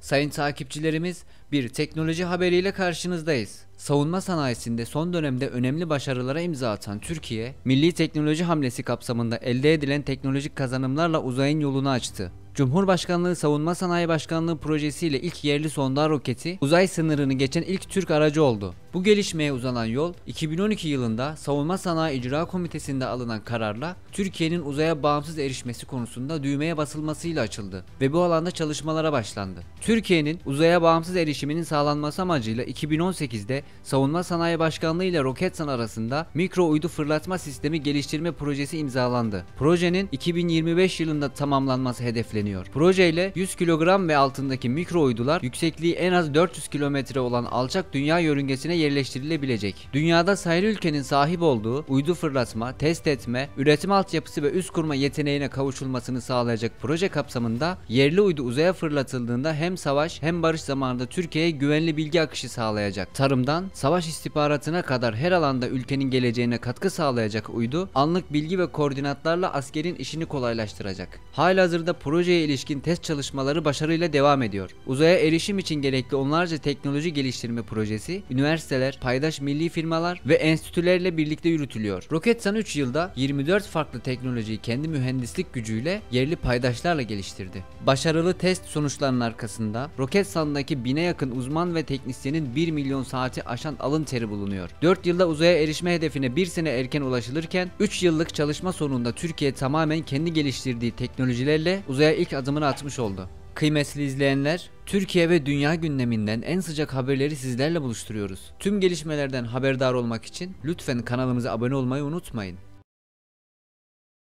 Sayın takipçilerimiz, bir teknoloji haberiyle karşınızdayız. Savunma sanayisinde son dönemde önemli başarılara imza atan Türkiye, milli teknoloji hamlesi kapsamında elde edilen teknolojik kazanımlarla uzayın yolunu açtı. Cumhurbaşkanlığı Savunma Sanayi Başkanlığı projesiyle ilk yerli sondar roketi uzay sınırını geçen ilk Türk aracı oldu. Bu gelişmeye uzanan yol 2012 yılında Savunma Sanayi İcra Komitesi'nde alınan kararla Türkiye'nin uzaya bağımsız erişmesi konusunda düğmeye basılmasıyla açıldı ve bu alanda çalışmalara başlandı. Türkiye'nin uzaya bağımsız erişiminin sağlanması amacıyla 2018'de Savunma Sanayi Başkanlığı ile Roketsan arasında mikro uydu fırlatma sistemi geliştirme projesi imzalandı. Projenin 2025 yılında tamamlanması hedefleniyor. Projeyle 100 kilogram ve altındaki mikro uydular yüksekliği en az 400 kilometre olan alçak dünya yörüngesine yerleştirilebilecek. Dünyada sayılı ülkenin sahip olduğu uydu fırlatma, test etme, üretim altyapısı ve üst kurma yeteneğine kavuşulmasını sağlayacak proje kapsamında yerli uydu uzaya fırlatıldığında hem savaş hem barış zamanında Türkiye'ye güvenli bilgi akışı sağlayacak. Tarımdan savaş istihbaratına kadar her alanda ülkenin geleceğine katkı sağlayacak uydu anlık bilgi ve koordinatlarla askerin işini kolaylaştıracak. Halihazırda projeye ilişkin test çalışmaları başarıyla devam ediyor. Uzaya erişim için gerekli onlarca teknoloji geliştirme projesi, üniversiteler, paydaş milli firmalar ve enstitülerle birlikte yürütülüyor. Roketsan 3 yılda 24 farklı teknolojiyi kendi mühendislik gücüyle yerli paydaşlarla geliştirdi. Başarılı test sonuçlarının arkasında Roketsan'daki bine yakın uzman ve teknisyenin 1 milyon saati aşan alın teri bulunuyor. 4 yılda uzaya erişme hedefine 1 sene erken ulaşılırken 3 yıllık çalışma sonunda Türkiye tamamen kendi geliştirdiği teknolojilerle uzaya ilk adımını atmış oldu. Kıymetli izleyenler, Türkiye ve dünya gündeminden en sıcak haberleri sizlerle buluşturuyoruz. Tüm gelişmelerden haberdar olmak için lütfen kanalımıza abone olmayı unutmayın.